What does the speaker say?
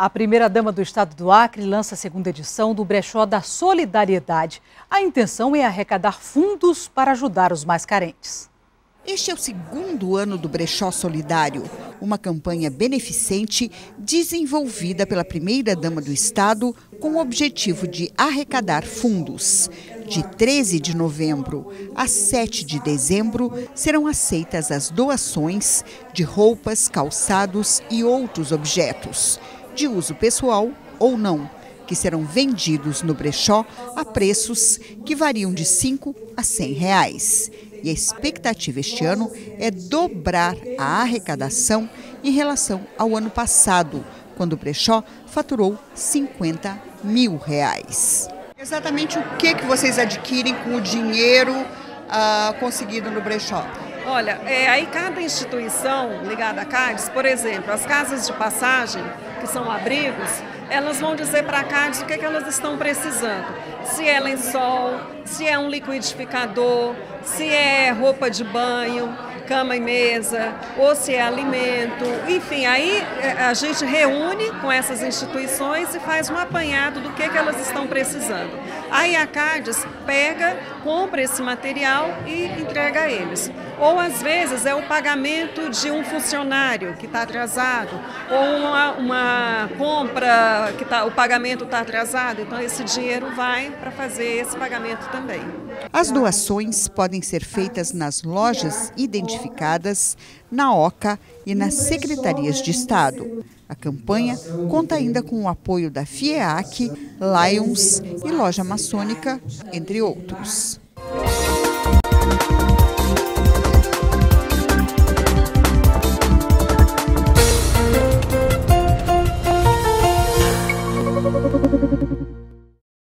A primeira-dama do estado do Acre lança a segunda edição do Brechó da Solidariedade. A intenção é arrecadar fundos para ajudar os mais carentes. Este é o segundo ano do Brechó Solidário, uma campanha beneficente desenvolvida pela primeira-dama do Estado com o objetivo de arrecadar fundos. De 13 de novembro a 7 de dezembro serão aceitas as doações de roupas, calçados e outros objetos de uso pessoal ou não, que serão vendidos no brechó a preços que variam de 5 a 100 reais. E a expectativa este ano é dobrar a arrecadação em relação ao ano passado, quando o brechó faturou 50 mil reais. Exatamente o que, que vocês adquirem com o dinheiro uh, conseguido no brechó? Olha, é, aí cada instituição ligada à CADES, por exemplo, as casas de passagem, que são abrigos, elas vão dizer para a CADES o que, é que elas estão precisando. Se é lençol, se é um liquidificador, se é roupa de banho, cama e mesa, ou se é alimento. Enfim, aí é, a gente reúne com essas instituições e faz um apanhado do que, que elas estão precisando. Aí a CADES pega, compra esse material e entrega a eles. Ou às vezes é o pagamento de um funcionário que está atrasado, ou uma, uma compra que tá, o pagamento está atrasado, então esse dinheiro vai para fazer esse pagamento também. As doações podem ser feitas nas lojas identificadas, na OCA e nas secretarias de Estado. A campanha conta ainda com o apoio da FIEAC, Lions e Loja Maçônica, entre outros.